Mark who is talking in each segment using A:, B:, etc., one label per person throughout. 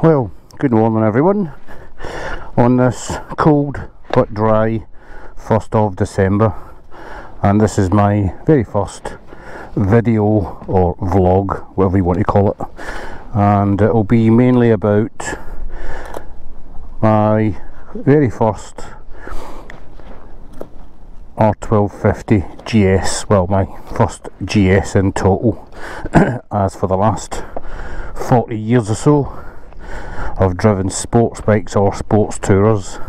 A: Well, good morning everyone. On this cold but dry 1st of December and this is my very first video or vlog, whatever you want to call it and it will be mainly about my very first R1250 GS, well my first GS in total as for the last 40 years or so I've driven sports bikes or sports tourers.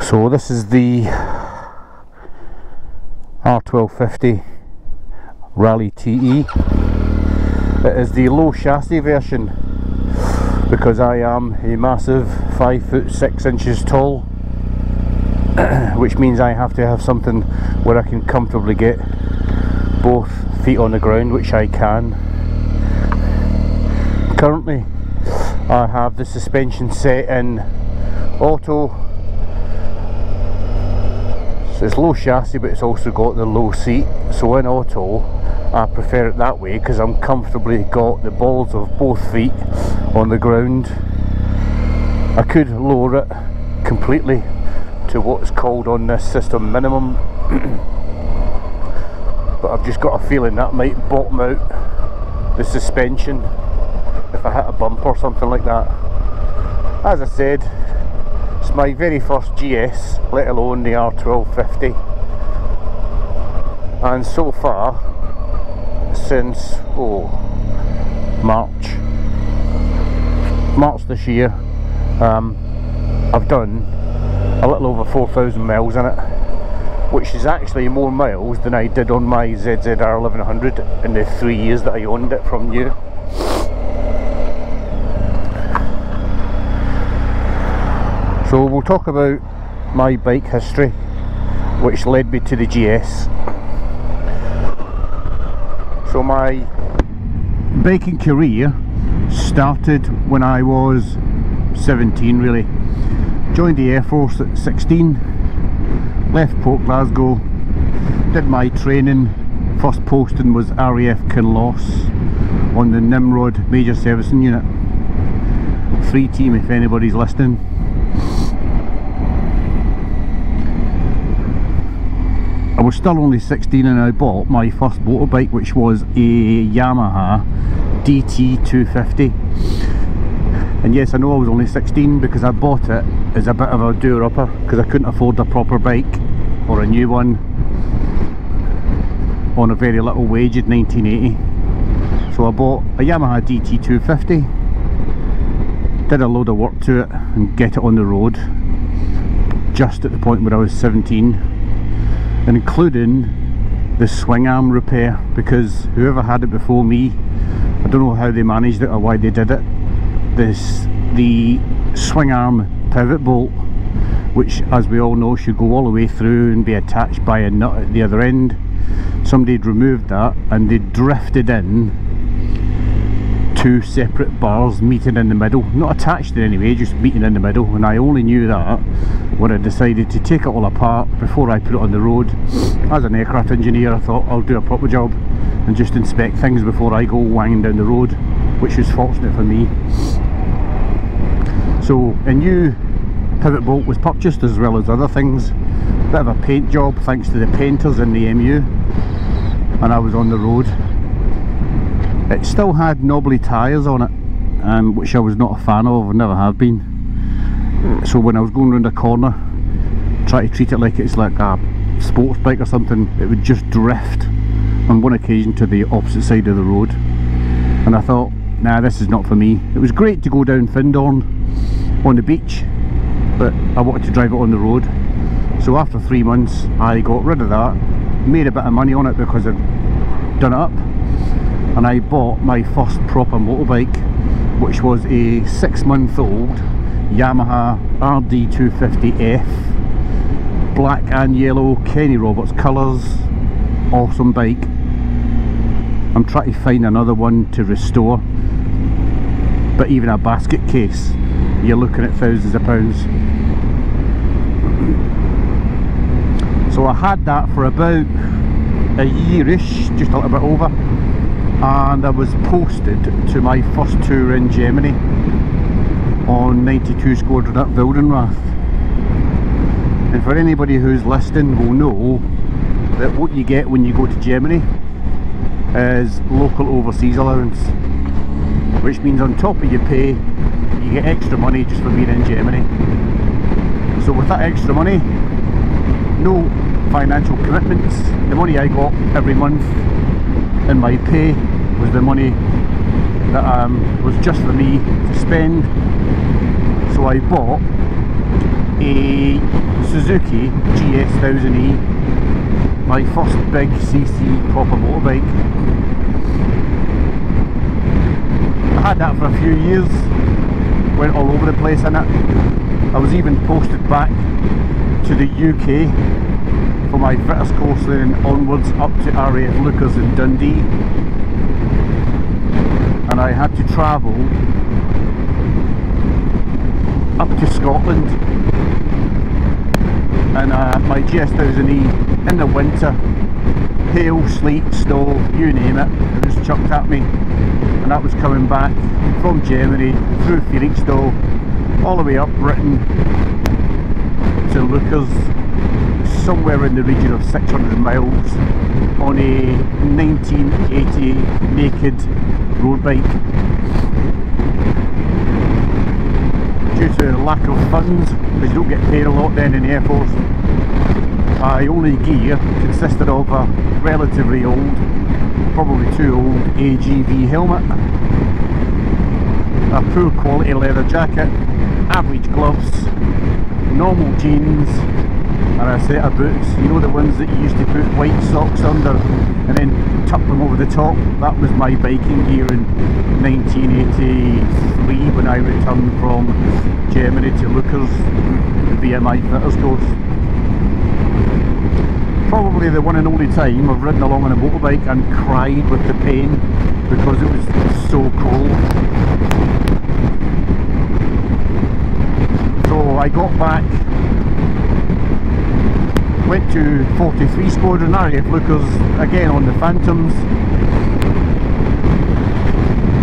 A: So this is the R1250 Rallye TE. It is the low chassis version because I am a massive 5 foot 6 inches tall which means I have to have something where I can comfortably get both feet on the ground which I can. Currently I have the suspension set in auto. So it's low chassis but it's also got the low seat. So in auto I prefer it that way because I'm comfortably got the balls of both feet on the ground. I could lower it completely to what's called on this system minimum. But I've just got a feeling that might bottom out the suspension if I hit a bump or something like that. As I said, it's my very first GS, let alone the R1250. And so far, since, oh, March, March this year, um, I've done a little over 4,000 miles in it which is actually more miles than I did on my ZZR 1100 in the three years that I owned it from new. So we'll talk about my bike history which led me to the GS. So my biking career started when I was 17 really. Joined the Air Force at 16, left Port Glasgow, did my training, first posting was RAF Kinloss on the Nimrod Major Servicing Unit. Free team if anybody's listening. Was still only 16 and I bought my first motorbike which was a Yamaha DT250 and yes I know I was only 16 because I bought it as a bit of a do-upper because I couldn't afford a proper bike or a new one on a very little wage in 1980 so I bought a Yamaha DT250 did a load of work to it and get it on the road just at the point where I was 17 including the swing arm repair because whoever had it before me I don't know how they managed it or why they did it. This the swing arm pivot bolt which as we all know should go all the way through and be attached by a nut at the other end. Somebody had removed that and they drifted in two separate bars meeting in the middle. Not attached in any way just meeting in the middle. And I only knew that when I decided to take it all apart before I put it on the road. As an aircraft engineer I thought I'll do a proper job and just inspect things before I go wanging down the road which was fortunate for me. So a new pivot bolt was purchased as well as other things. Bit of a paint job thanks to the painters in the MU and I was on the road it still had knobbly tyres on it, um, which I was not a fan of, never have been. So when I was going around a corner, try to treat it like it's like a sports bike or something, it would just drift on one occasion to the opposite side of the road. And I thought, nah, this is not for me. It was great to go down Findhorn on the beach, but I wanted to drive it on the road. So after three months, I got rid of that, made a bit of money on it because I'd done it up and I bought my first proper motorbike which was a six month old Yamaha RD250F black and yellow Kenny Roberts colours awesome bike. I'm trying to find another one to restore but even a basket case you're looking at thousands of pounds. So I had that for about a yearish just a little bit over and I was posted to my first tour in Germany on 92 Squadron at Wildenrath. And for anybody who's listening will know that what you get when you go to Germany is local overseas allowance which means on top of your pay you get extra money just for being in Germany. So with that extra money no financial commitments the money I got every month in my pay was the money that um, was just for me to spend. So I bought a Suzuki GS1000E my first big CC proper motorbike. I had that for a few years went all over the place in it. I was even posted back to the UK for my fitters course then onwards up to RAF Leuchars in Dundee. And I had to travel up to Scotland. And uh, my GS1000E in the winter hail, sleet, snow, you name it, it was chucked at me. And that was coming back from Germany through Felixstowe all the way up Britain to Leuchars somewhere in the region of 600 miles on a 1980 naked road bike. Due to lack of funds because you don't get paid a lot then in the Air Force. My only gear consisted of a relatively old probably too old AGV helmet a poor quality leather jacket average gloves normal jeans and a set of boots, you know the ones that you used to put white socks under and then tuck them over the top, that was my biking gear in 1983 when I returned from Germany to Leuchars via my fitters course. Probably the one and only time I've ridden along on a motorbike and cried with the pain because it was so cold. So I got back went to 43 Squadron RAF Leuchars again on the Phantoms.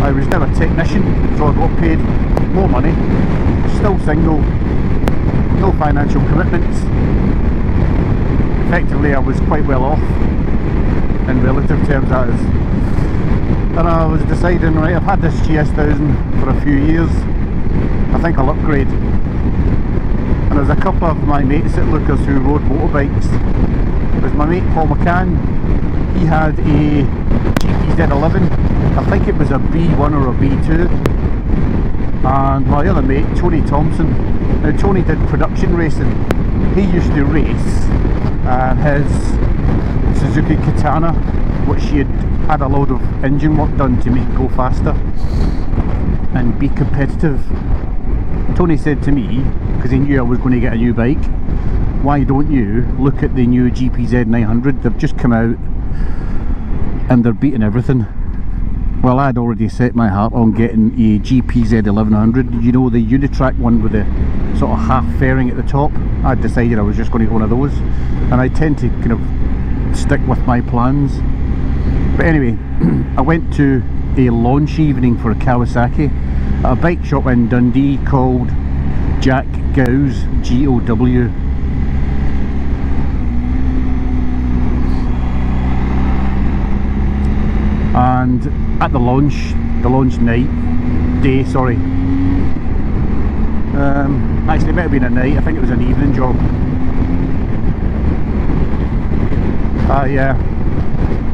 A: I was never a technician so I got paid more money. Still single no financial commitments. Effectively I was quite well off in relative terms that is. And I was deciding right I've had this GS1000 for a few years. I think I'll upgrade and there's a couple of my mates at Leuchars who rode motorbikes. There's my mate Paul McCann. He had a GPZ11 I think it was a B1 or a B2 and my other mate Tony Thompson. Now Tony did production racing. He used to race uh, his Suzuki Katana which he had had a load of engine work done to make it go faster and be competitive. Tony said to me, because he knew I was going to get a new bike, why don't you look at the new GPZ 900? They've just come out and they're beating everything. Well, I'd already set my heart on getting a GPZ 1100, you know, the Uni-Trak one with the sort of half fairing at the top. I decided I was just going to get one of those, and I tend to kind of stick with my plans. But anyway, I went to a launch evening for a Kawasaki a bike shop in Dundee called Jack Gow's G-O-W and at the launch, the launch night, day sorry. Um, actually it might have been a night, I think it was an evening job. Uh, yeah.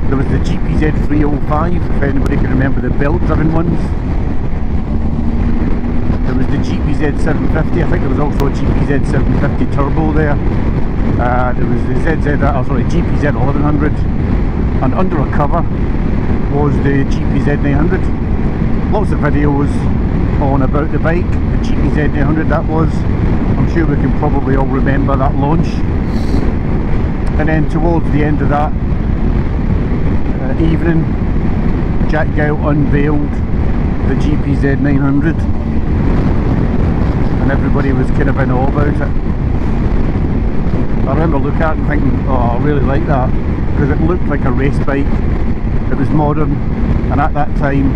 A: There was the GPZ 305 if anybody can remember the belt driven ones GPZ 750. I think there was also a GPZ750 turbo there. Uh, there was the ZZ, uh, oh sorry, GPZ1100, and under a cover was the GPZ900. Lots of videos on about the bike, the GPZ900 that was. I'm sure we can probably all remember that launch. And then towards the end of that uh, evening, Jack Gow unveiled the GPZ900 and everybody was kind of in awe about it. I remember looking at it and thinking, oh I really like that because it looked like a race bike, it was modern, and at that time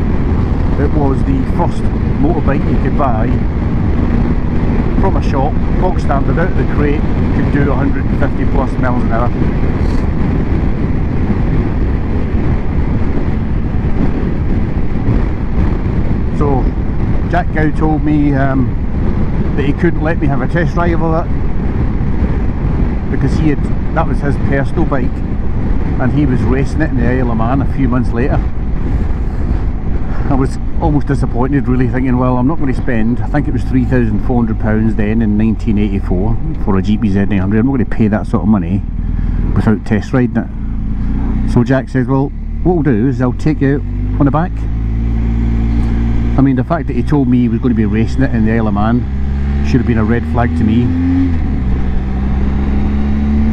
A: it was the first motorbike you could buy from a shop, box standard out of the crate, could do 150 plus miles an hour. So Jack Gow told me um, that he couldn't let me have a test drive of it because he had that was his personal bike and he was racing it in the Isle of Man a few months later. I was almost disappointed really thinking well I'm not going to spend I think it was £3,400 then in 1984 for a GPZ 900 I'm not going to pay that sort of money without test riding it. So Jack says well what we'll do is I'll take you on the back. I mean the fact that he told me he was going to be racing it in the Isle of Man should have been a red flag to me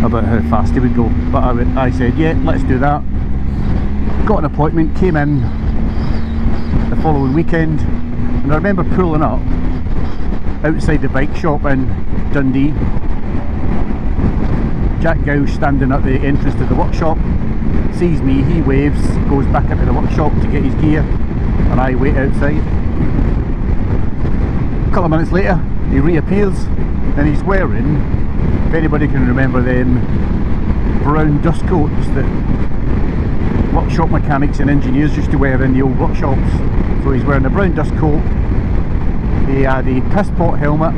A: about how fast he would go. But I, I said yeah let's do that. Got an appointment came in the following weekend and I remember pulling up outside the bike shop in Dundee. Jack Gow standing at the entrance to the workshop sees me, he waves, goes back into the workshop to get his gear and I wait outside. A couple of minutes later he reappears and he's wearing if anybody can remember them brown dust coats that workshop mechanics and engineers used to wear in the old workshops. So he's wearing a brown dust coat, he had a piss pot helmet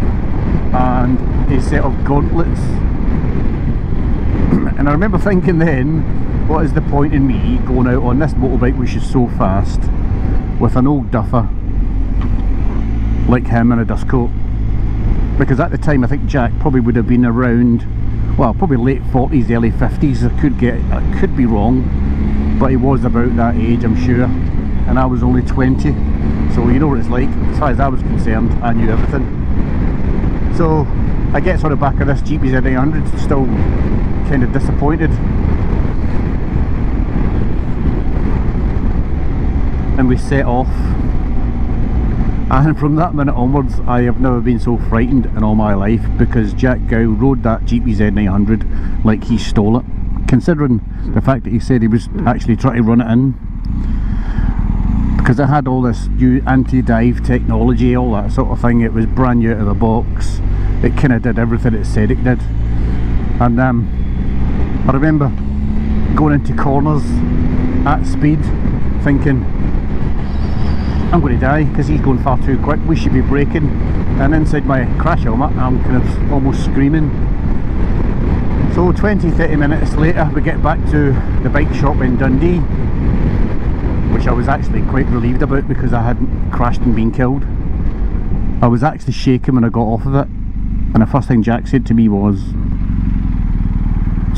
A: and a set of gauntlets. and I remember thinking then, what is the point in me going out on this motorbike which is so fast with an old duffer like him in a dust coat? Because at the time I think Jack probably would have been around well probably late 40s early 50s I could get I could be wrong but he was about that age I'm sure. And I was only 20 so you know what it's like. As far as I was concerned I knew everything. So I get on the back of this Jeep GPZ 900 still kind of disappointed. And we set off and from that minute onwards I have never been so frightened in all my life because Jack Gow rode that GPZ 900 like he stole it. Considering the fact that he said he was actually trying to run it in because it had all this new anti-dive technology all that sort of thing. It was brand new out of the box. It kind of did everything it said it did. And um, I remember going into corners at speed thinking I'm going to die because he's going far too quick. We should be braking and inside my crash helmet I'm kind of almost screaming. So 20-30 minutes later we get back to the bike shop in Dundee which I was actually quite relieved about because I hadn't crashed and been killed. I was actually shaking when I got off of it and the first thing Jack said to me was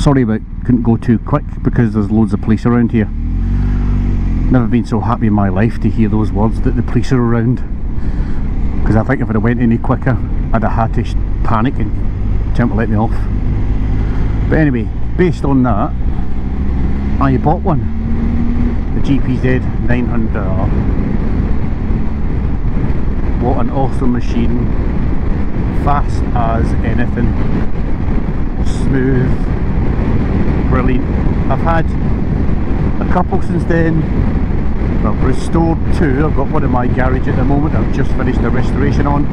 A: sorry about couldn't go too quick because there's loads of police around here never been so happy in my life to hear those words that the police are around. Because I think if have went any quicker I'd have had to panic and them to let me off. But anyway based on that I bought one. The GPZ 900R uh, what an awesome machine. Fast as anything. Smooth. Brilliant. I've had a couple since then well, restored two. I've got one in my garage at the moment. I've just finished the restoration on.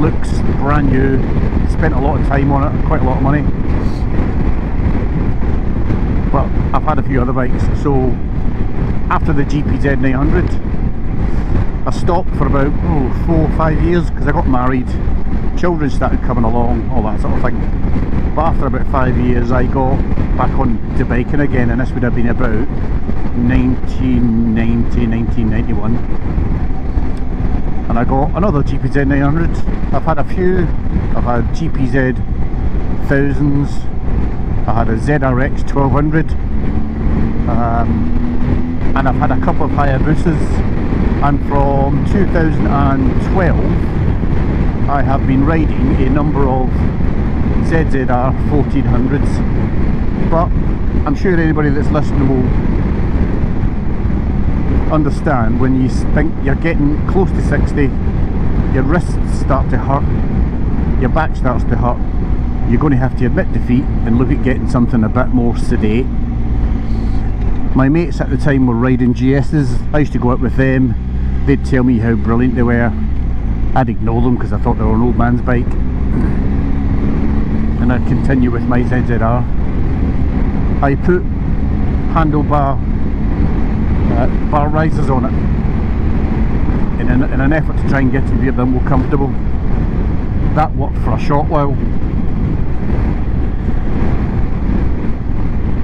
A: Looks brand new. Spent a lot of time on it, quite a lot of money. But I've had a few other bikes. So after the GPZ 900, I stopped for about oh, four or five years because I got married. Children started coming along, all that sort of thing. But after about five years, I got back on to biking again, and this would have been about 1990, 1991 and I got another GPZ 900 I've had a few. I've had GPZ thousands. I had a ZRX 1200 um, and I've had a couple of Hayabusas. And from 2012 I have been riding a number of ZZR 1400s but I'm sure anybody that's listening will understand when you think you're getting close to 60 your wrists start to hurt your back starts to hurt you're going to have to admit defeat and look at getting something a bit more sedate. My mates at the time were riding GS's I used to go out with them. They'd tell me how brilliant they were. I'd ignore them because I thought they were an old man's bike. And I'd continue with my ZZR I put handlebar uh, bar risers on it. In an, in an effort to try and get it a bit more comfortable. That worked for a short while.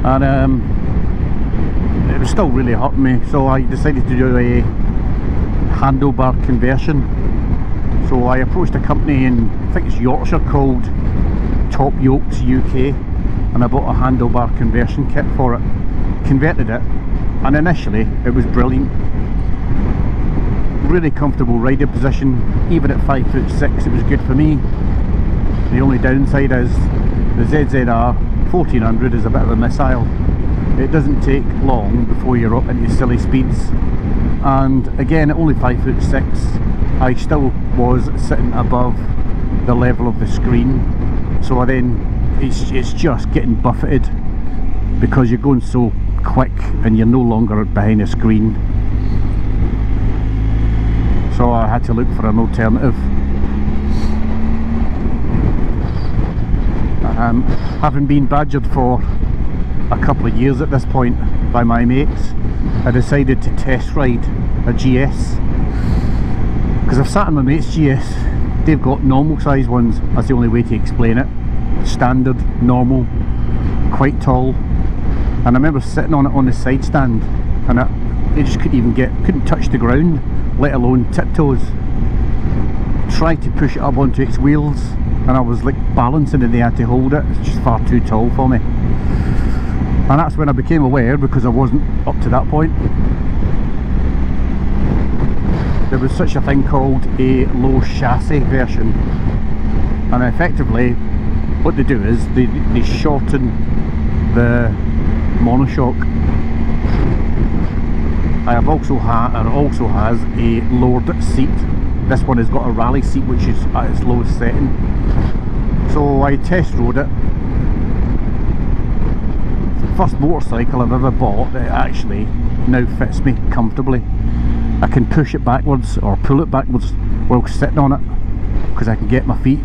A: And um, it was still really hurting me. So I decided to do a handlebar conversion. So I approached a company in I think it's Yorkshire called Top Yokes UK and I bought a handlebar conversion kit for it. Converted it and initially it was brilliant. Really comfortable riding position. Even at 5 foot 6 it was good for me. The only downside is the ZZR 1400 is a bit of a missile. It doesn't take long before you're up into silly speeds. And again at only 5 foot 6 I still was sitting above the level of the screen. So I then it's, it's just getting buffeted because you're going so quick and you're no longer behind a screen. So I had to look for an alternative. Um, having been badgered for a couple of years at this point by my mates I decided to test ride a GS because I've sat in my mate's GS they've got normal size ones. That's the only way to explain it. Standard, normal, quite tall and I remember sitting on it on the side stand and it, it just couldn't even get, couldn't touch the ground let alone tiptoes. Tried to push it up onto its wheels and I was like balancing and they had to hold it. It's just far too tall for me. And that's when I became aware because I wasn't up to that point. There was such a thing called a low chassis version. And effectively what they do is they, they shorten the monoshock I have also had and also has a lowered seat. This one has got a rally seat which is at its lowest setting. So I test rode it. First motorcycle I've ever bought that actually now fits me comfortably. I can push it backwards or pull it backwards while sitting on it because I can get my feet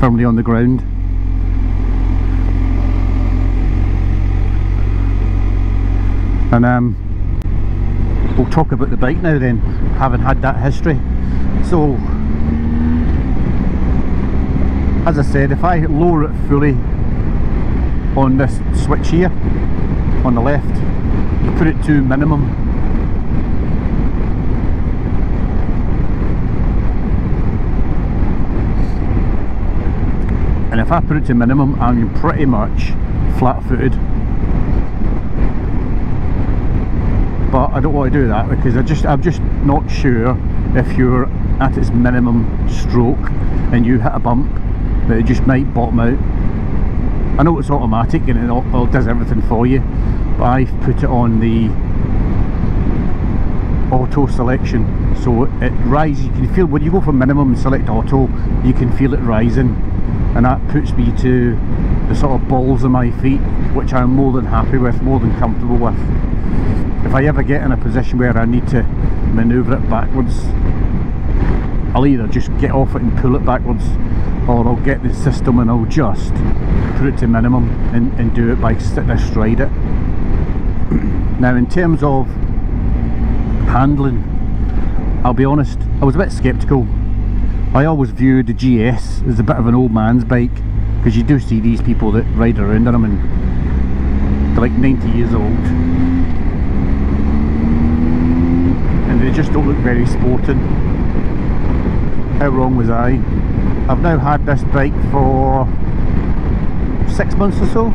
A: firmly on the ground and um, we'll talk about the bike now then having had that history. So as I said if I lower it fully on this switch here on the left put it to minimum. And if I put it to minimum I'm pretty much flat footed but I don't want to do that because I just I'm just not sure if you're at its minimum stroke and you hit a bump that it just might bottom out. I know it's automatic and it, all, it does everything for you but I've put it on the auto selection. So it rises you can feel when you go from minimum and select auto you can feel it rising. And that puts me to the sort of balls of my feet which I'm more than happy with more than comfortable with if I ever get in a position where I need to manoeuvre it backwards I'll either just get off it and pull it backwards or I'll get the system and I'll just put it to minimum and, and do it by sitting astride it. Now in terms of handling I'll be honest I was a bit sceptical. I always viewed the GS as a bit of an old man's bike because you do see these people that ride around on them and they're like 90 years old and they just don't look very sporting. How wrong was I? I've now had this bike for six months or so.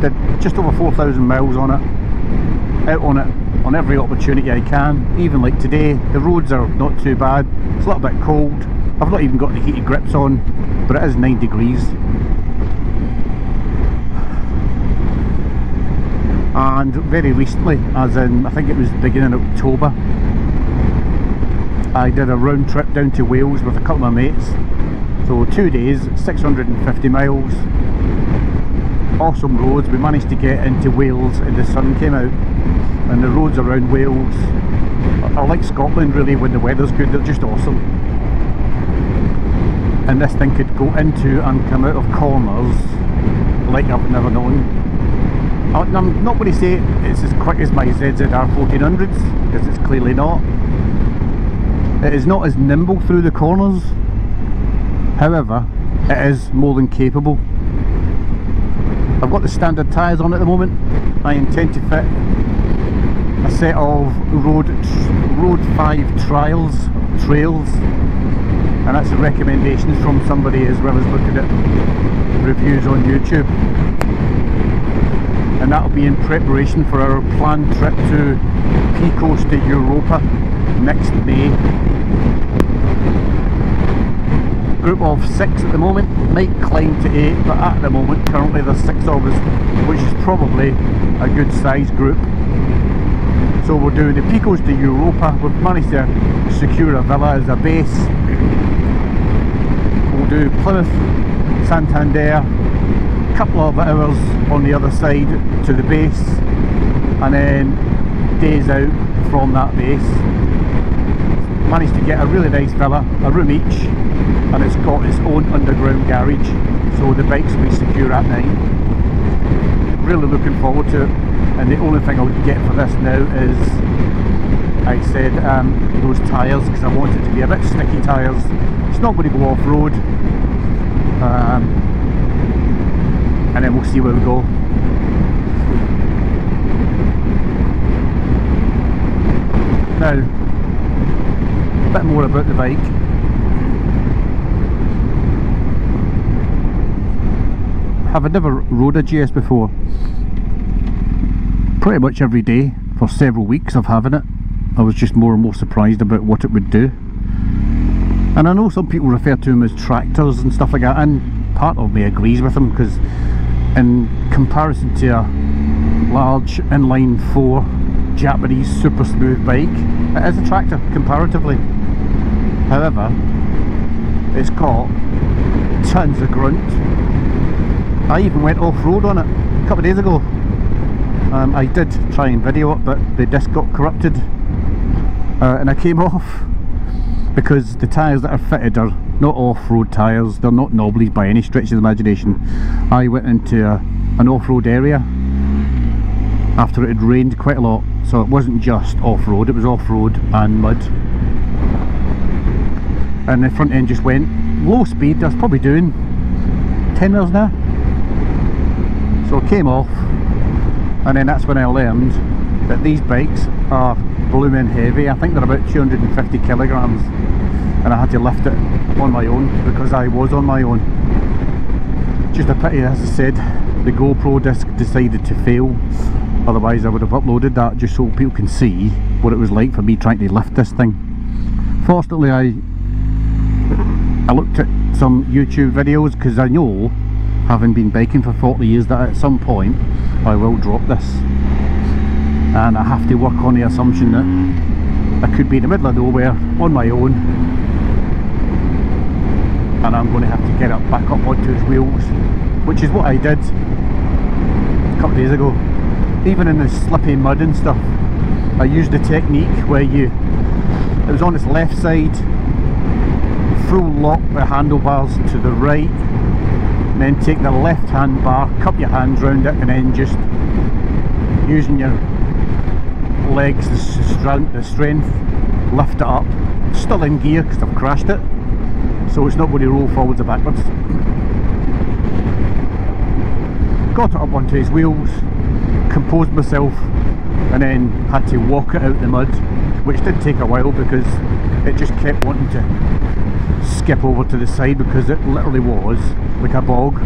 A: Did just over 4,000 miles on it out on it on every opportunity I can. Even like today the roads are not too bad. It's a little bit cold. I've not even got the heated grips on but it is 9 degrees. And very recently as in I think it was beginning of October I did a round trip down to Wales with a couple of my mates so two days 650 miles awesome roads. We managed to get into Wales and the sun came out and the roads around Wales are like Scotland really when the weather's good, they're just awesome. And this thing could go into and come out of corners like I've never known. I'm not going to say it's as quick as my ZZR 1400s because it's clearly not. It is not as nimble through the corners. However it is more than capable. I've got the standard tyres on at the moment. I intend to fit a set of road road 5 trials trails and that's recommendations from somebody as well as looking at reviews on YouTube. And that'll be in preparation for our planned trip to Picos de Europa next May group of six at the moment, might climb to eight, but at the moment currently there's six of us, which is probably a good size group. So we're doing the Picos de Europa, we've managed to secure a villa as a base. We'll do Plymouth, Santander, a couple of hours on the other side to the base, and then days out from that base. Managed to get a really nice villa, a room each, and it's got its own underground garage. So the bikes will be secure at night. Really looking forward to it. And the only thing I'll get for this now is I said um, those tyres because I want it to be a bit sticky tyres. It's not going to go off-road. Um, and then we'll see where we go. Now bit more about the bike. Have I never rode a GS before? Pretty much every day for several weeks of having it. I was just more and more surprised about what it would do. And I know some people refer to them as tractors and stuff like that and part of me agrees with them because in comparison to a large inline 4 Japanese super smooth bike it is a tractor comparatively however it's got tons of grunt. I even went off-road on it a couple of days ago. Um, I did try and video it but the disc got corrupted. Uh, and I came off because the tyres that are fitted are not off-road tyres. They're not knobblies by any stretch of the imagination. I went into a, an off-road area after it had rained quite a lot. So it wasn't just off-road it was off-road and mud and the front end just went low speed. I was probably doing 10 miles an hour. So I came off and then that's when I learned that these bikes are blooming heavy. I think they're about 250 kilograms and I had to lift it on my own because I was on my own. Just a pity as I said the GoPro disc decided to fail. Otherwise I would have uploaded that just so people can see what it was like for me trying to lift this thing. Fortunately I I looked at some YouTube videos because I know having been baking for 40 years that at some point I will drop this. And I have to work on the assumption that I could be in the middle of nowhere on my own. And I'm going to have to get up back up onto his wheels which is what I did a couple of days ago. Even in the slippy mud and stuff I used a technique where you it was on its left side full lock the handlebars to the right then take the left hand bar, cup your hands round it and then just using your legs, the strength, the strength lift it up. Still in gear because I've crashed it, so it's not going to roll forwards or backwards. Got it up onto his wheels, composed myself, and then had to walk it out the mud, which did take a while because it just kept wanting to skip over to the side because it literally was like a bog.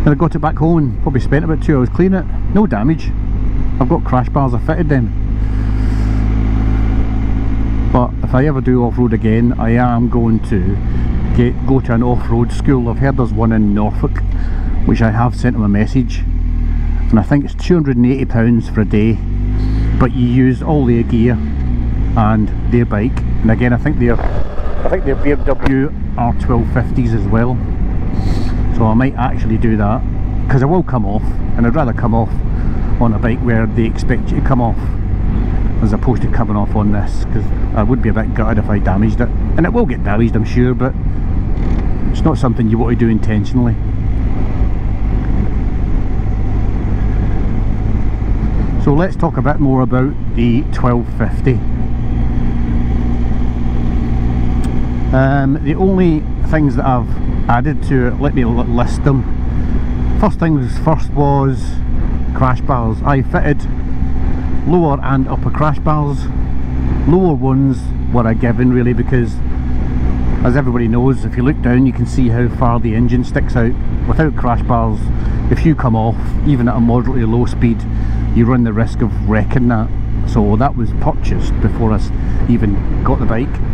A: And I got it back home and probably spent about two hours cleaning it. No damage. I've got crash bars, I fitted them. But if I ever do off-road again, I am going to get go to an off-road school. I've heard there's one in Norfolk, which I have sent them a message. And I think it's £280 for a day. But you use all their gear and their bike. And again I think they're I think they're BMW R1250s as well. So I might actually do that because I will come off and I'd rather come off on a bike where they expect you to come off as opposed to coming off on this because I would be a bit gutted if I damaged it. And it will get damaged I'm sure but it's not something you want to do intentionally. So let's talk a bit more about the 1250 um, the only things that I've added to it, let me list them. First things first was crash bars. I fitted lower and upper crash bars. Lower ones were a given really because as everybody knows if you look down you can see how far the engine sticks out. Without crash bars if you come off even at a moderately low speed you run the risk of wrecking that. So that was purchased before us even got the bike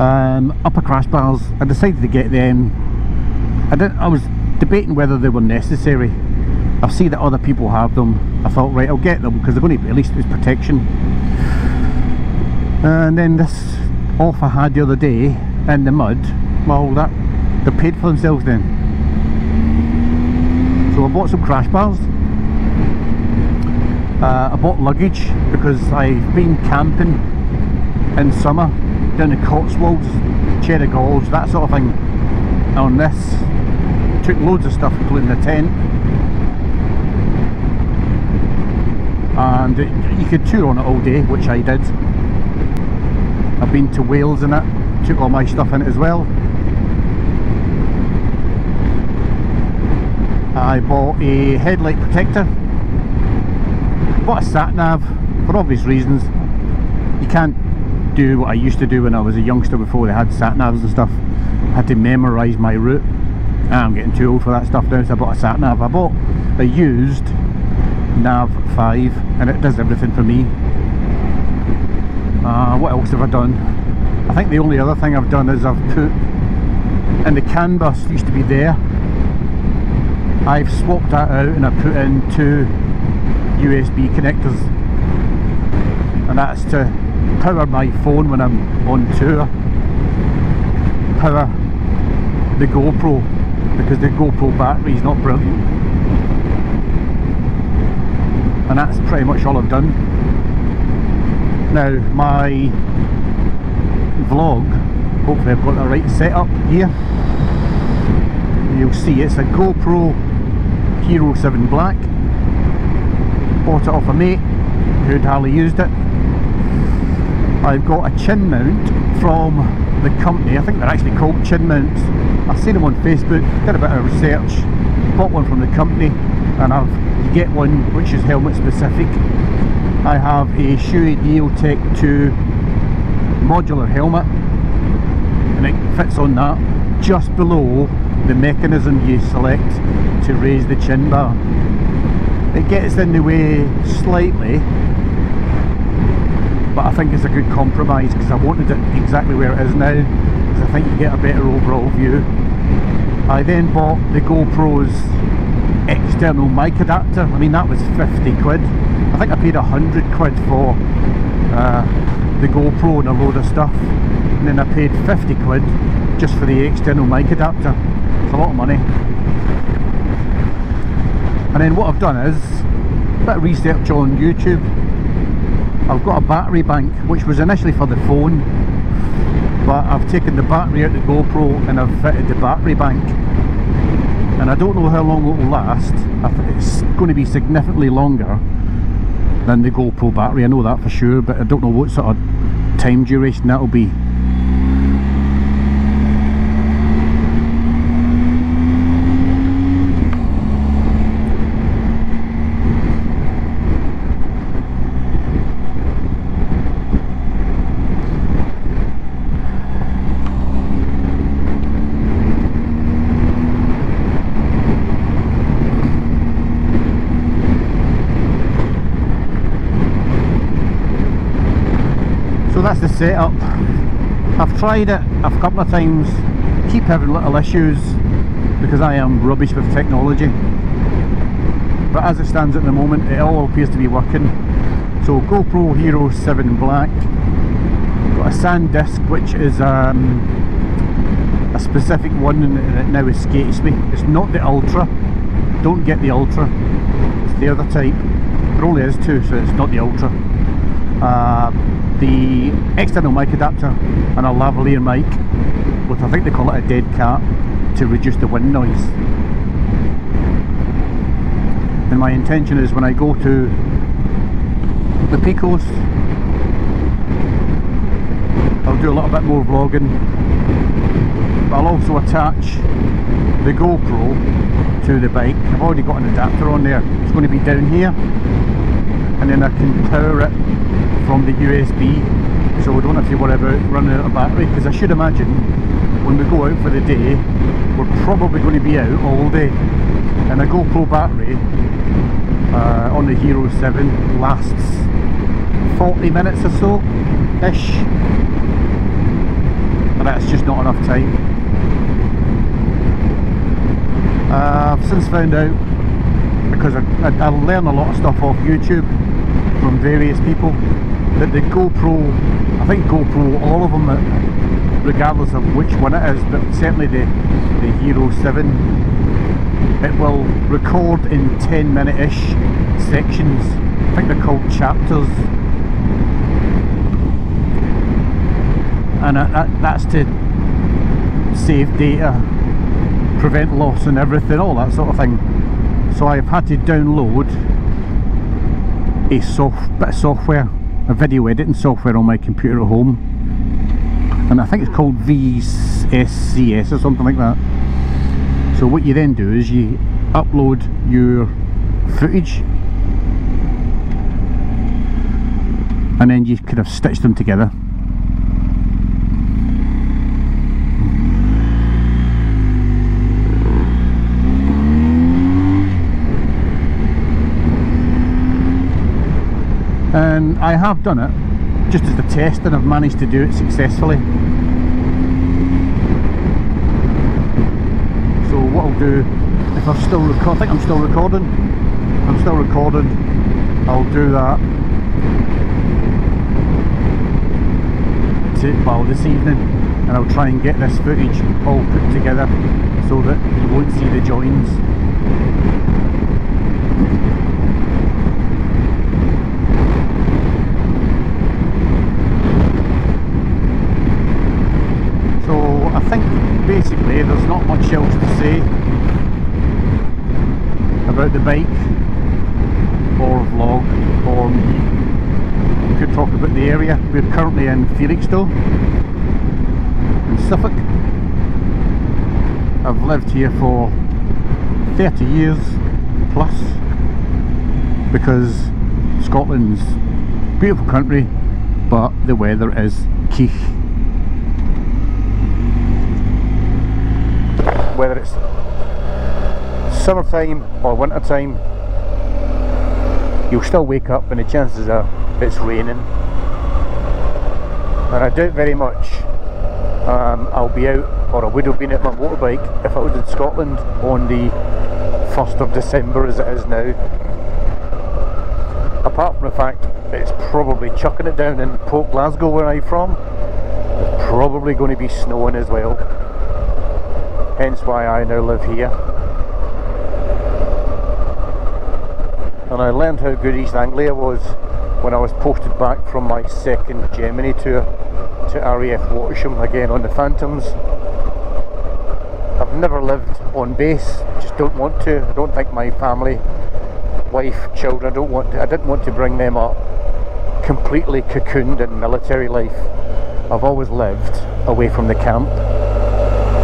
A: um, upper crash bars I decided to get them. I, didn't, I was debating whether they were necessary. I see that other people have them. I thought right I'll get them because they're going to at least as protection. And then this off I had the other day in the mud. Well that they paid for themselves then. So I bought some crash bars uh, I bought luggage because I've been camping in summer down the Cotswolds, Cheddar Gorge, that sort of thing. On this took loads of stuff including the tent. And you could tour on it all day which I did. I've been to Wales in it took all my stuff in it as well. I bought a headlight protector. Bought a sat nav for obvious reasons. You can't do what I used to do when I was a youngster before they had sat navs and stuff. I had to memorise my route. I'm getting too old for that stuff now so I bought a sat nav. I bought a used nav 5 and it does everything for me. Uh, what else have I done? I think the only other thing I've done is I've put and the CAN bus used to be there. I've swapped that out and I put in two USB connectors. And that's to power my phone when I'm on tour. Power the GoPro because the GoPro battery is not brilliant. And that's pretty much all I've done. Now my vlog hopefully I've got the right setup here. You'll see it's a GoPro Hero 7 Black. Bought it off a mate who'd hardly used it I've got a chin mount from the company, I think they're actually called chin mounts. I've seen them on Facebook, did a bit of research bought one from the company and I've you get one which is helmet specific. I have a Shoei Neotech 2 modular helmet and it fits on that just below the mechanism you select to raise the chin bar. It gets in the way slightly but I think it's a good compromise because I wanted it exactly where it is now because I think you get a better overall view. I then bought the GoPro's external mic adapter. I mean that was 50 quid. I think I paid 100 quid for uh, the GoPro and a load of stuff. And then I paid 50 quid just for the external mic adapter. It's a lot of money. And then what I've done is a bit of research on YouTube I've got a battery bank which was initially for the phone but I've taken the battery out the GoPro and I've fitted the battery bank. And I don't know how long it will last. I think it's going to be significantly longer than the GoPro battery I know that for sure but I don't know what sort of time duration that will be that's the setup. I've tried it a couple of times. Keep having little issues because I am rubbish with technology. But as it stands at the moment it all appears to be working. So GoPro Hero 7 Black got a SanDisk which is um, a specific one and it now escapes me. It's not the Ultra. Don't get the Ultra. It's the other type. There only is two so it's not the Ultra. Uh, the external mic adapter and a lavalier mic with I think they call it a dead cat to reduce the wind noise. And my intention is when I go to the Picos I'll do a little bit more vlogging but I'll also attach the GoPro to the bike. I've already got an adapter on there. It's going to be down here and then I can power it from the USB so we don't have to worry about running out of battery because I should imagine when we go out for the day we're probably going to be out all day. And a GoPro battery uh, on the Hero 7 lasts 40 minutes or so ish but that's just not enough time. Uh, I've since found out because I, I, I learn a lot of stuff off YouTube from various people that the GoPro, I think GoPro, all of them, regardless of which one it is, but certainly the, the Hero 7, it will record in 10 minute-ish sections. I think they're called chapters. And that, that's to save data, prevent loss and everything, all that sort of thing. So I've had to download a soft bit of software, a video editing software on my computer at home. And I think it's called VSCS or something like that. So what you then do is you upload your footage and then you kind of stitch them together and I have done it just as a test and I've managed to do it successfully. So what I'll do if I'm still recording, I think I'm still recording. I'm still recording. I'll do that. To, well this evening. And I'll try and get this footage all put together so that you won't see the joins basically there's not much else to say about the bike or vlog or me. We could talk about the area. We're currently in Felixstowe in Suffolk. I've lived here for 30 years plus because Scotland's beautiful country but the weather is key. Whether it's summertime or wintertime you'll still wake up and the chances are it's raining. And I doubt very much um, I'll be out or I would have been at my motorbike if I was in Scotland on the 1st of December as it is now. Apart from the fact it's probably chucking it down in Port Glasgow where I'm from it's probably going to be snowing as well hence why I now live here. And I learned how good East Anglia was when I was posted back from my second Germany tour to RAF Wattisham again on the Phantoms. I've never lived on base, just don't want to. I don't think my family, wife, children, I don't want to, I didn't want to bring them up completely cocooned in military life. I've always lived away from the camp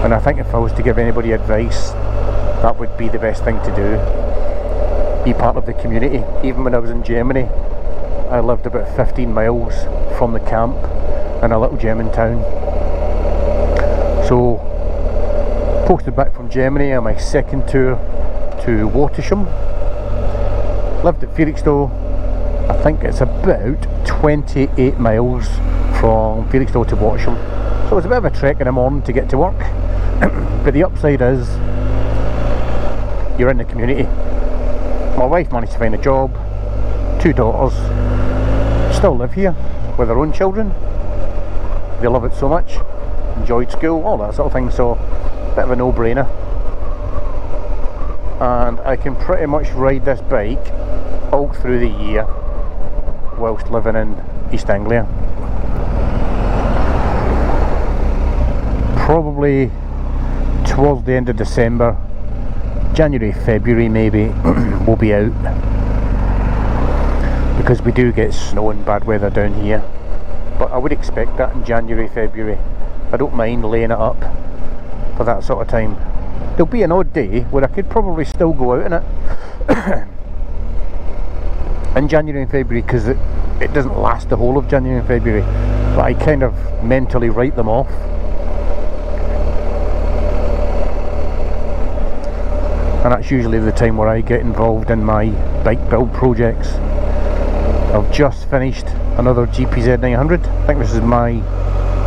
A: and I think if I was to give anybody advice that would be the best thing to do. Be part of the community. Even when I was in Germany I lived about 15 miles from the camp in a little German town. So posted back from Germany on my second tour to Wattisham lived at Felixstowe I think it's about 28 miles from Felixstowe to Wattisham so it was a bit of a trek in the morning to get to work but the upside is you're in the community my wife managed to find a job two daughters still live here with their own children they love it so much. Enjoyed school, all that sort of thing. So, bit of a no-brainer. And I can pretty much ride this bike all through the year whilst living in East Anglia. Probably towards the end of December, January, February maybe, we'll be out. Because we do get snow and bad weather down here. But I would expect that in January, February. I don't mind laying it up for that sort of time. There'll be an odd day where I could probably still go out in it. In January and February because it, it doesn't last the whole of January and February. But I kind of mentally write them off and that's usually the time where I get involved in my bike build projects. I've just finished another GPZ 900 I think this is my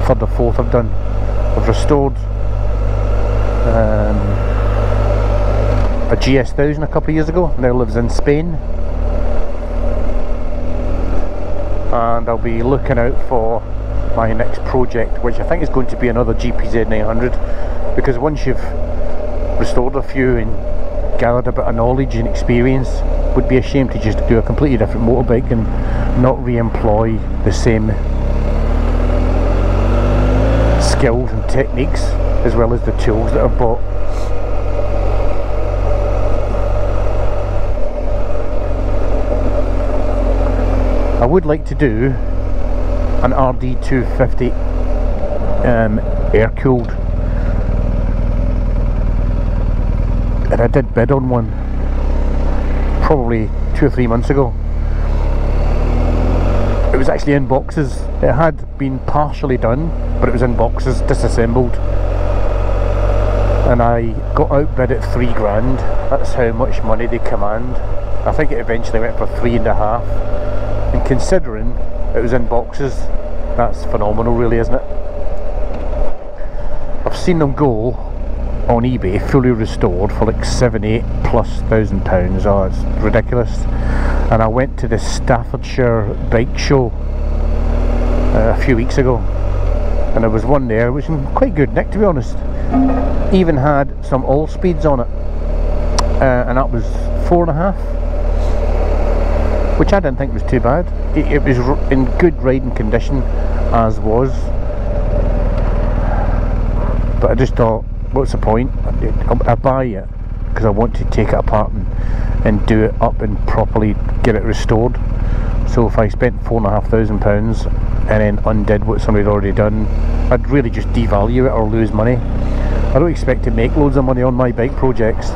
A: third or fourth I've done. I've restored um, a GS1000 a couple of years ago. Now lives in Spain. And I'll be looking out for my next project which I think is going to be another GPZ 900 because once you've restored a few and gathered a bit of knowledge and experience would be a shame to just do a completely different motorbike and not re-employ the same skills and techniques as well as the tools that I've bought. I would like to do an RD250 um, air-cooled I did bid on one probably two or three months ago. It was actually in boxes. It had been partially done but it was in boxes disassembled. And I got outbid at three grand. That's how much money they command. I think it eventually went for three and a half. And considering it was in boxes that's phenomenal really isn't it? I've seen them go on eBay fully restored for like seven eight plus thousand pounds. Oh it's ridiculous. And I went to the Staffordshire bike show uh, a few weeks ago. And there was one there which was quite good nick to be honest. Even had some Allspeeds on it. Uh, and that was four and a half. Which I didn't think was too bad. It, it was in good riding condition as was. But I just thought, what's the point? I, I buy it because I want to take it apart and, and do it up and properly get it restored. So if I spent four and a half thousand pounds and then undid what somebody had already done, I'd really just devalue it or lose money. I don't expect to make loads of money on my bike projects,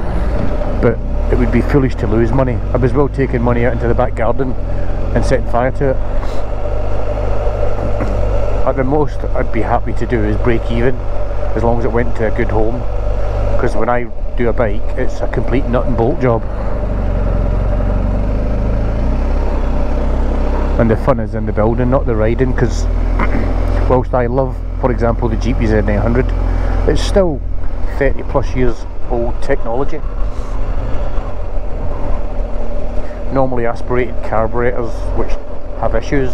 A: but it would be foolish to lose money. I was well taking money out into the back garden and setting fire to it. At the most I'd be happy to do is break even as long as it went to a good home. Because when I do a bike it's a complete nut and bolt job. And the fun is in the building not the riding because whilst I love for example the GPZ 900 it's still 30 plus years old technology. Normally aspirated carburetors which have issues.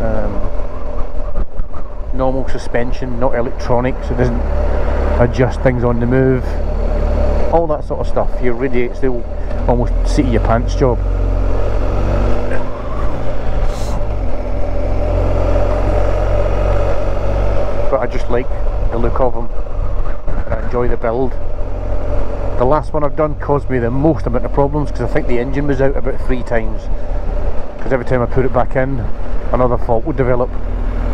A: Um, normal suspension not electronics it doesn't adjust things on the move. All that sort of stuff. Your radiates they'll almost seat your pants job. But I just like the look of them and I enjoy the build. The last one I've done caused me the most amount of problems because I think the engine was out about three times. Because every time I put it back in, another fault would develop.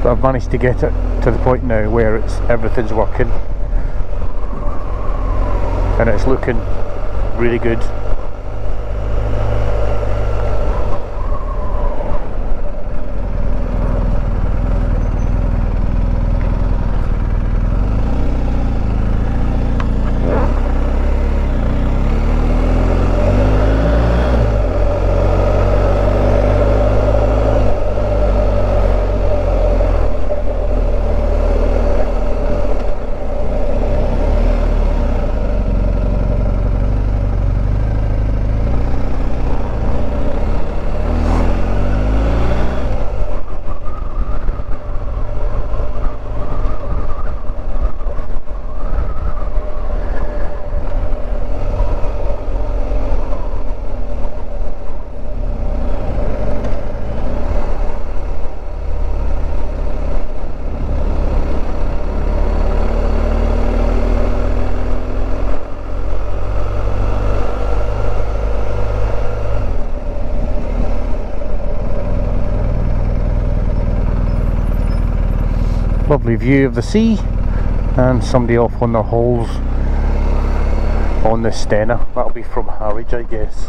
A: But I've managed to get it to the point now where it's everything's working. And it's looking really good. Lovely view of the sea and somebody off on their holes on the Stena. That'll be from Harwich, I guess.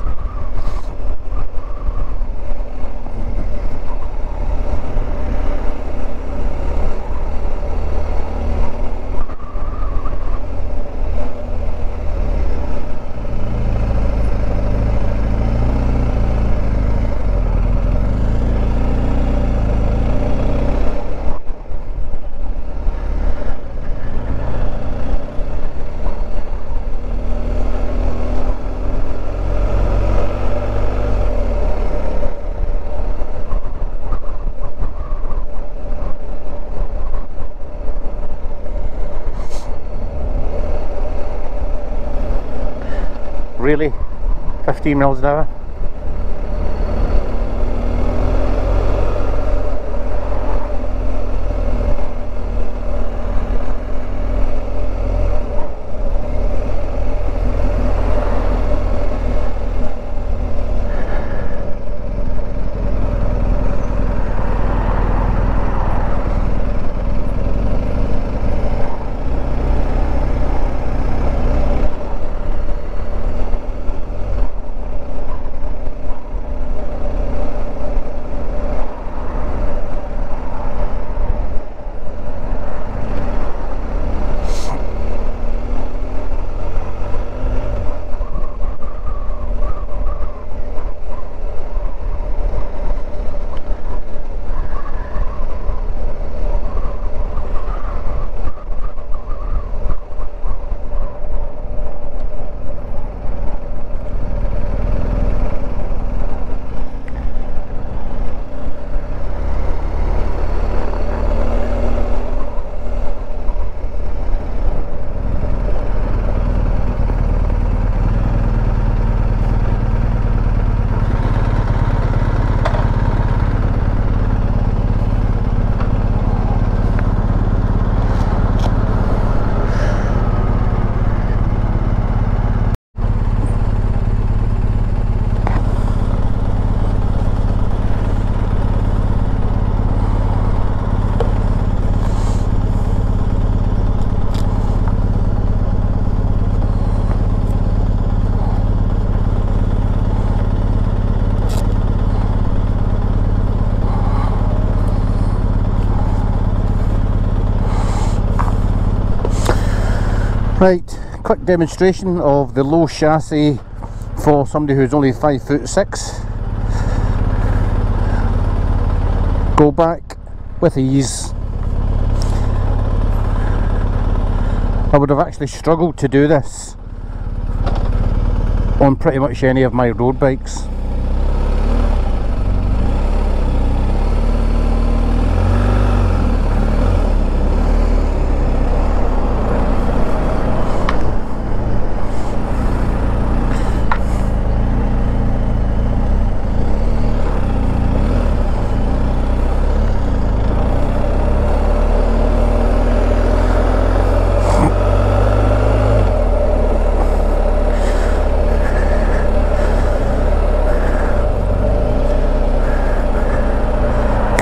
A: really 15 miles an hour Right, quick demonstration of the low chassis for somebody who's only five foot six. Go back with ease. I would have actually struggled to do this on pretty much any of my road bikes.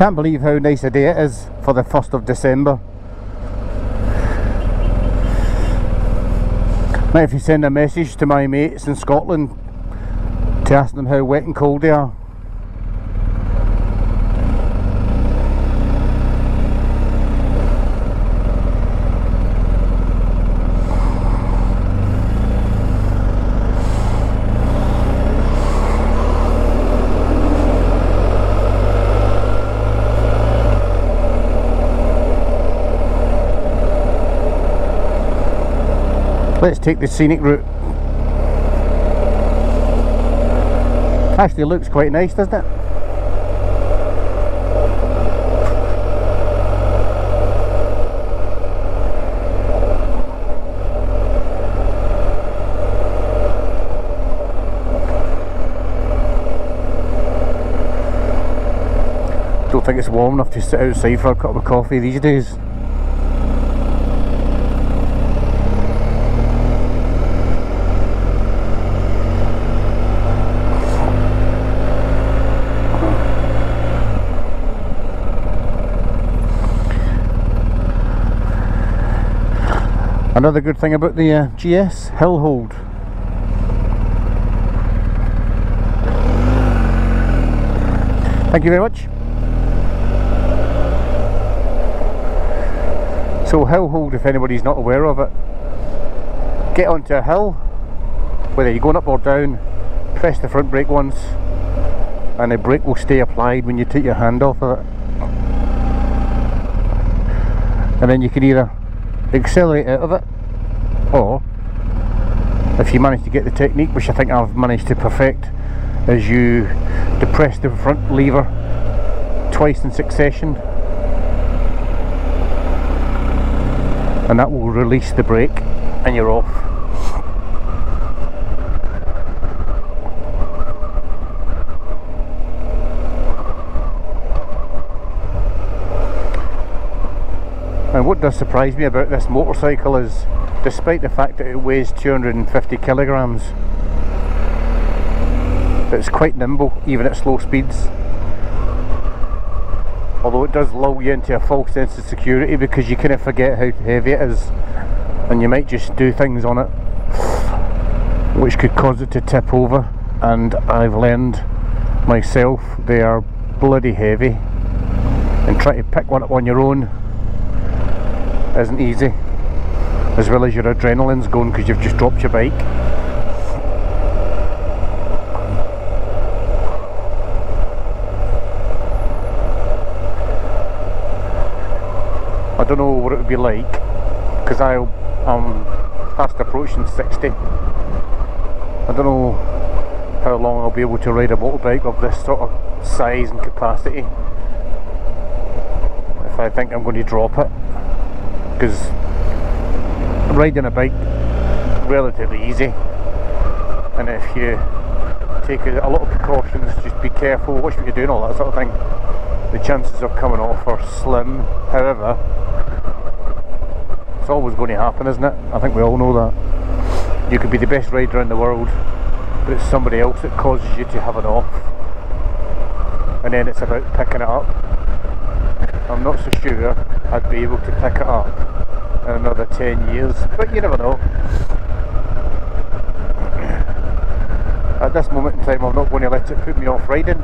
A: Can't believe how nice a day it is for the 1st of December. Now if you send a message to my mates in Scotland to ask them how wet and cold they are Let's take the scenic route. Actually looks quite nice, doesn't it? Don't think it's warm enough to sit outside for a cup of coffee these days. Another good thing about the uh, GS, hill hold. Thank you very much. So hill hold, if anybody's not aware of it, get onto a hill, whether you're going up or down, press the front brake once, and the brake will stay applied when you take your hand off of it. And then you can either accelerate out of it, or if you manage to get the technique, which I think I've managed to perfect, is you depress the front lever twice in succession. And that will release the brake and you're off and what does surprise me about this motorcycle is despite the fact that it weighs 250 kilograms it's quite nimble even at slow speeds. Although it does lull you into a false sense of security because you kind of forget how heavy it is and you might just do things on it which could cause it to tip over. And I've learned myself they are bloody heavy and trying to pick one up on your own isn't easy. As well as your adrenaline's going because you've just dropped your bike. I don't know what it would be like because I'm fast approaching 60 I don't know how long I'll be able to ride a motorbike of this sort of size and capacity. If I think I'm going to drop it because riding a bike relatively easy and if you take a, a lot of precautions just be careful watch what you're doing all that sort of thing the chances of coming off are slim however it's always going to happen, isn't it? I think we all know that. You could be the best rider in the world, but it's somebody else that causes you to have an off. And then it's about picking it up. I'm not so sure I'd be able to pick it up in another 10 years, but you never know. At this moment in time, I'm not going to let it put me off riding.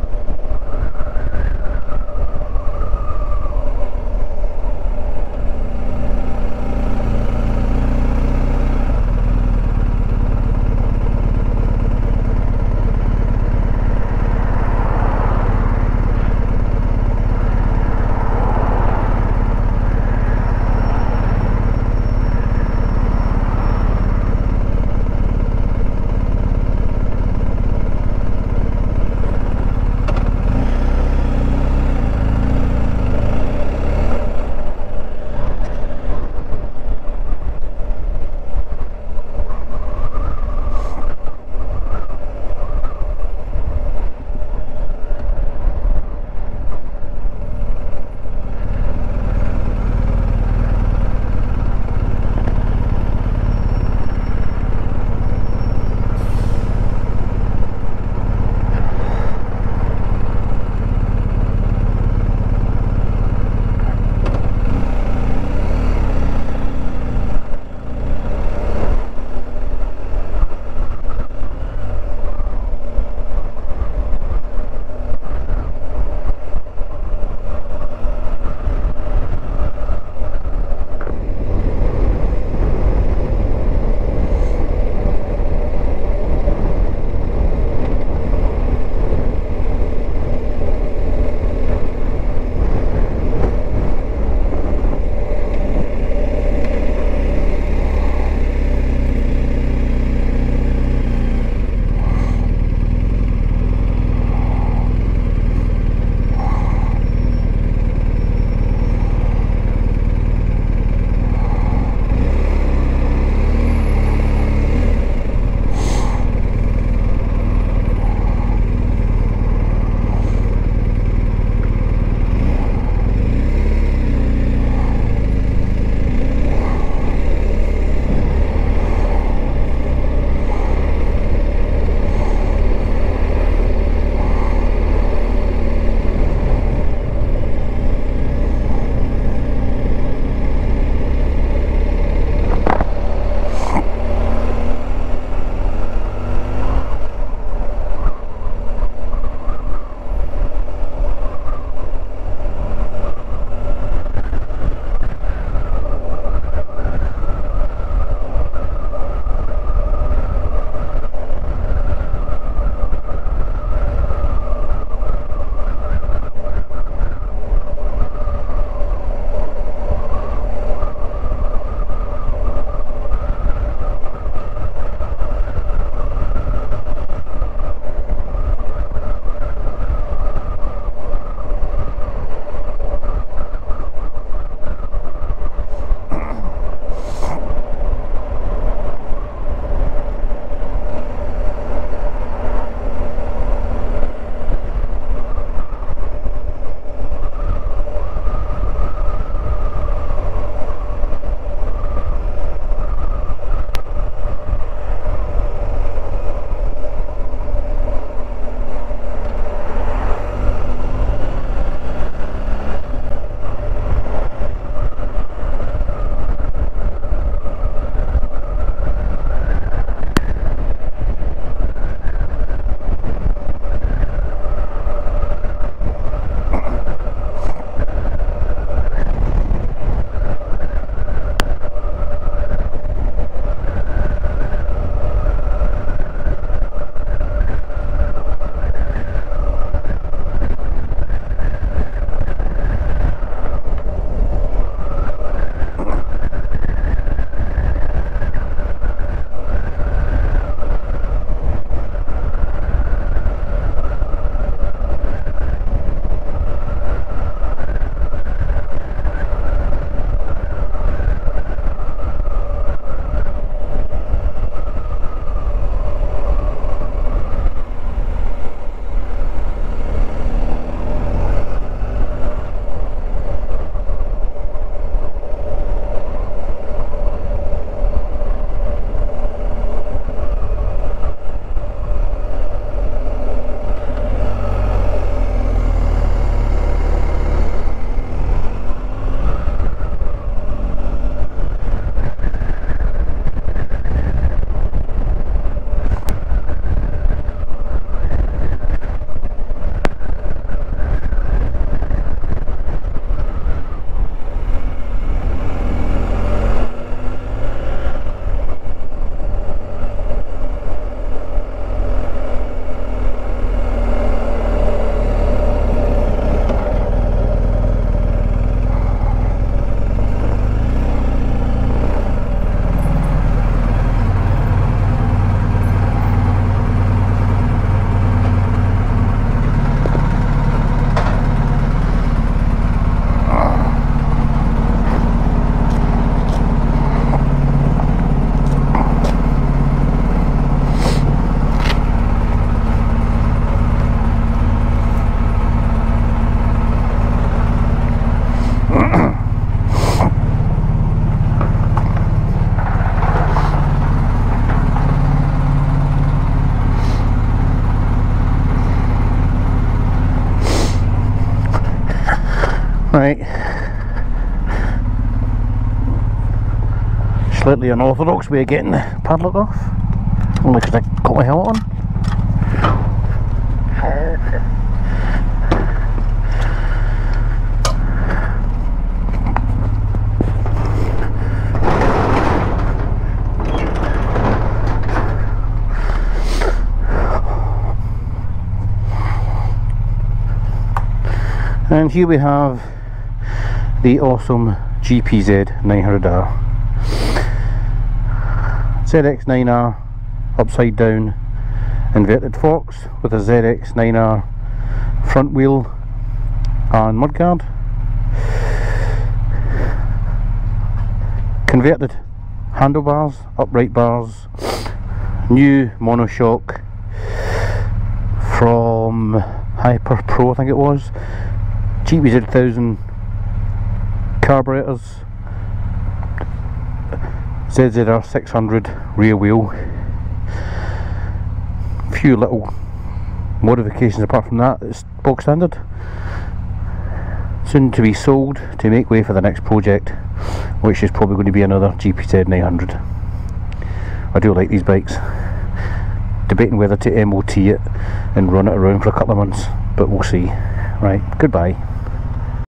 A: Right. Slightly unorthodox way of getting the padlock off. Only because I got my helmet on. And here we have the awesome GPZ 900R. ZX9R upside down inverted forks with a ZX9R front wheel and mudguard. Converted handlebars, upright bars, new monoshock from Hyper Pro I think it was. GPZ 1000 carburetors. ZZR 600 rear wheel. Few little modifications apart from that it's bog standard. Soon to be sold to make way for the next project which is probably going to be another GPZ 900 I do like these bikes. Debating whether to MOT it and run it around for a couple of months but we'll see. Right goodbye